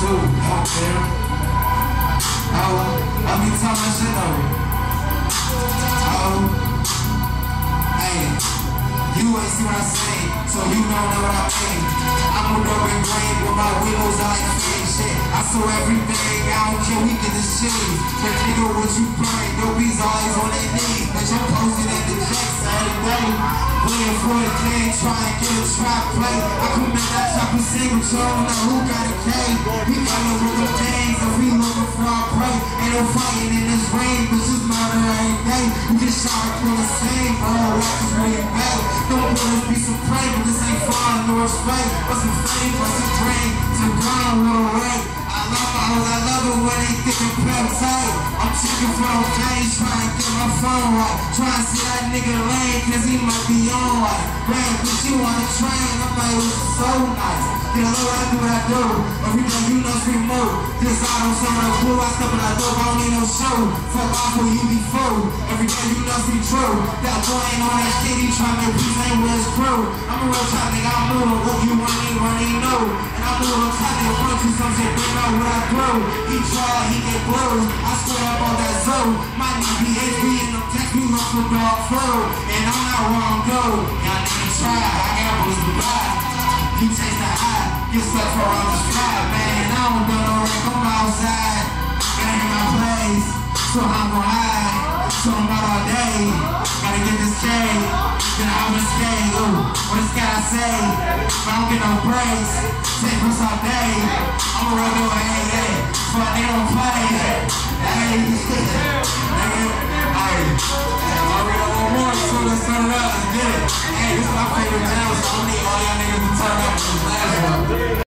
too. Out there. Oh, I be talking shit though. Oh, hey, you ain't see what I say, so you don't know what I mean. I'm a rubber green with my windows out like fake shit. I saw everything, I don't care, we get the shit. But nigga, what you bring? No bees always on their knees. But you posted at the jacks every day. Waiting for the king, trying to get a trap play. I come in that chop you, don't know who got a K. We got no little things, and we looking for our prey. Ain't no fighting in this rain, but just murder every day. We get shot for the same, all watches really bad. Don't bullets be some prey, but this ain't far nor straight. But some fame, but some drain, to the ground, little right. I love my I love it when they think I'm pep tight. I'm checking for no face, trying to get my phone right. Trying to see that nigga lane, cause he might be on Man, bitch, you on the train, I'm like, it was so nice. A little, I do what I do. Every day you know scream move. This I don't sound like blue, I step in that door, I don't need no show. Fuck off when you be fooled. Every day you know see true. That boy ain't on that shit, he trying to peace ain't with his crew. I'm a real top nigga, I'm moving, what you want, ain't running, know. And I'm moving top, nigga, front you some shit, bring out what I grow. He try, he get blows. I swear up on that zone. My nigga be HB and them text me up from dog flow. And I'm not wrong, go. Get stuck for all this fly, man. I don't do no rank, I'm outside. It ain't my place, so I'm gon' hide. So I'm out all day, gotta get this shade. Then I'm gonna stay, ooh, what this guy say? If I don't get no breaks, take us all day. I'm a real good hey, hey, but they don't play. Hey, hey, I read one more, so let's turn it up, get it. Hey, this is my favorite jam, so I need all y'all niggas Thank you.